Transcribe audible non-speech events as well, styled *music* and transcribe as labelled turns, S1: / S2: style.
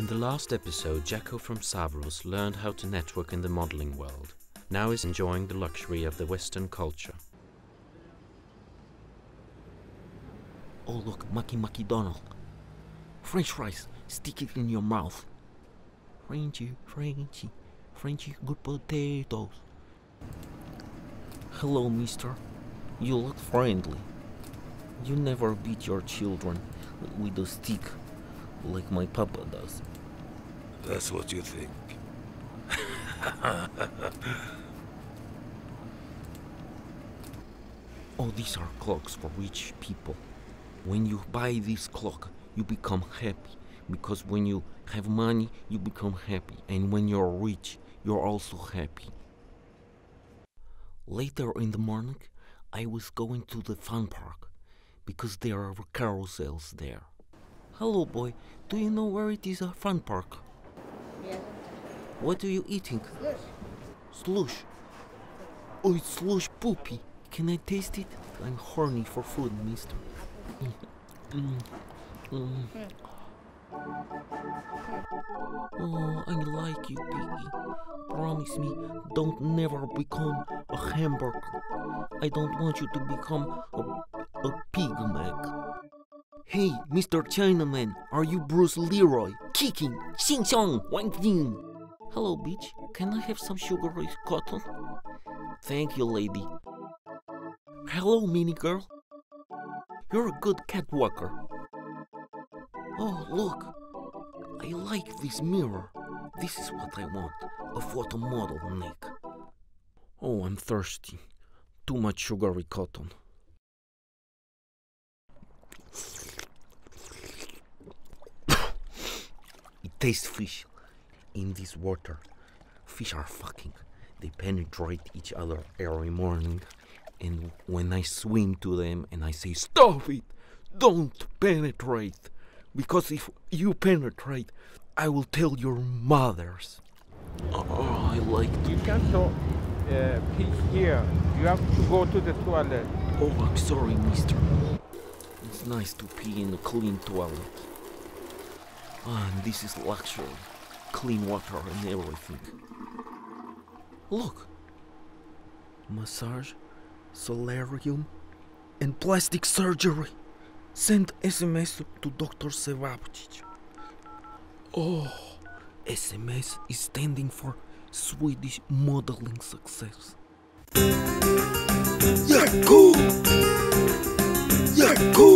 S1: In the last episode, Jacko from Savros learned how to network in the modeling world. Now he's enjoying the luxury of the Western culture.
S2: Oh, look, Mucky Mucky Donald. French fries, stick it in your mouth. Frenchy, Frenchy, Frenchy, good potatoes. Hello, mister. You look friendly. You never beat your children with a stick like my papa does.
S3: That's what you think. *laughs*
S2: Oh, these are clocks for rich people. When you buy this clock, you become happy. Because when you have money, you become happy. And when you're rich, you're also happy. Later in the morning, I was going to the fun park because there are carousels there. Hello, boy. Do you know where it is a fun park?
S4: Yes.
S2: What are you eating? Slush. Oh, it's slush poopy. Can I taste it? I'm horny for food, mister. Mm, mm. Oh, I like you, Piggy. Promise me, don't never become a hamburger. I don't want you to become a, a pig, Mac. Hey, Mr. Chinaman, are you Bruce Leroy? Kicking, sing song, wang ding. Hello, bitch. Can I have some sugary cotton? Thank you, lady. Hello, mini girl. You're a good catwalker. Oh, look. I like this mirror. This is what I want. A photo model, Nick. Oh, I'm thirsty. Too much sugary cotton. It tastes fish. In this water, fish are fucking. They penetrate each other every morning. And when I swim to them and I say, Stop it! Don't penetrate! Because if you penetrate, I will tell your mothers. Oh, I like
S5: You
S2: to.
S5: can't so, uh, pee here. You have to go to the toilet.
S2: Oh, I'm sorry, mister. It's nice to pee in a clean toilet. Ah, and this is luxury. Clean water and everything. Look. Massage, solarium, and plastic surgery. Send SMS to Dr. Sevapcic. Oh, SMS is standing for Swedish modeling success.
S3: Yaku! Yaku!